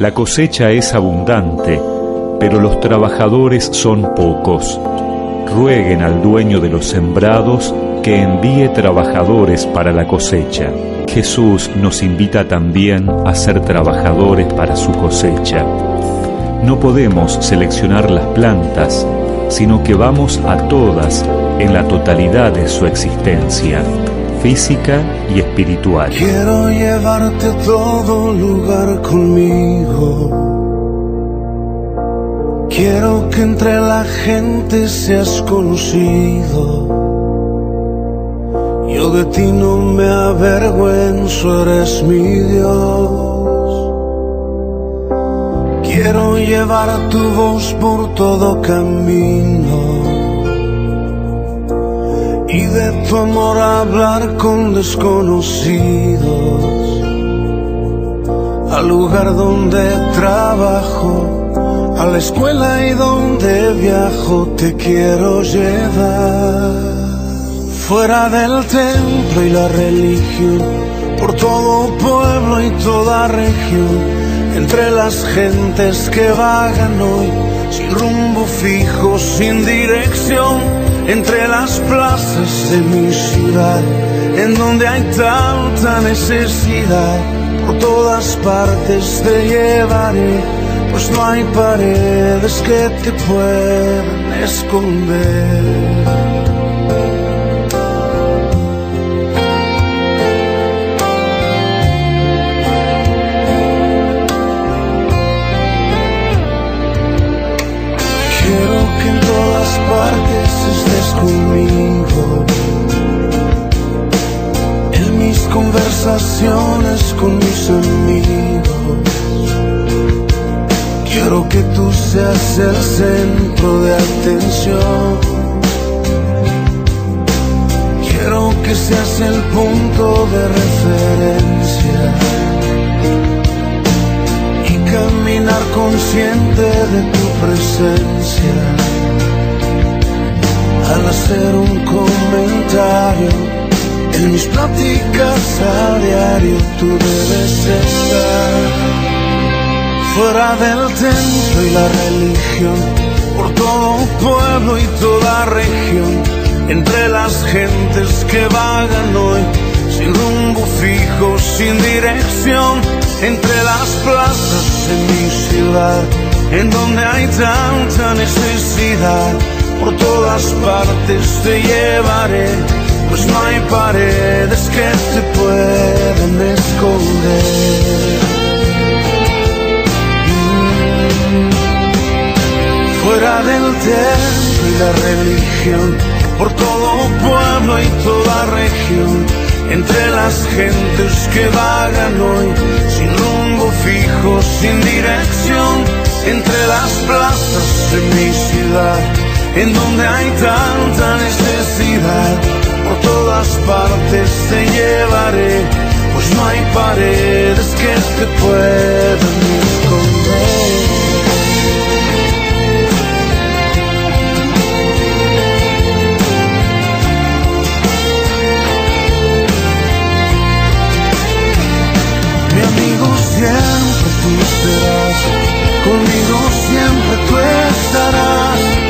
La cosecha es abundante, pero los trabajadores son pocos. Rueguen al dueño de los sembrados que envíe trabajadores para la cosecha. Jesús nos invita también a ser trabajadores para su cosecha. No podemos seleccionar las plantas, sino que vamos a todas en la totalidad de su existencia física y espiritual. Quiero llevarte a todo lugar conmigo. Quiero que entre la gente seas conocido. Yo de ti no me avergüenzo, eres mi Dios. Quiero llevar tu voz por todo camino y de tu amor hablar con desconocidos. Al lugar donde trabajo, a la escuela y donde viajo, te quiero llevar. Fuera del templo y la religión, por todo pueblo y toda región, entre las gentes que vagan hoy, sin rumbo fijo, sin dirección entre las plazas de mi ciudad, en donde hay tanta necesidad, por todas partes te llevaré, pues no hay paredes que te puedan esconder. partes conmigo. En mis conversaciones con mis amigos. Quiero que tú seas el centro de atención. Quiero que seas el punto de referencia. Y caminar consciente de tu presencia al hacer un comentario. En mis pláticas a diario tú debes estar fuera del templo y la religión, por todo pueblo y toda región, entre las gentes que vagan hoy, sin rumbo fijo, sin dirección, entre las plazas de mi ciudad, en donde hay tanta necesidad por todas partes te llevaré, pues no hay paredes que te puedan esconder. Mm. Fuera del templo y la religión, por todo pueblo y toda región, entre las gentes que vagan hoy, sin rumbo fijo, sin dirección, entre las plazas de mi ciudad en donde hay tanta necesidad, por todas partes te llevaré, pues no hay paredes que te puedan esconder. Mi amigo siempre tú serás, conmigo siempre tú estarás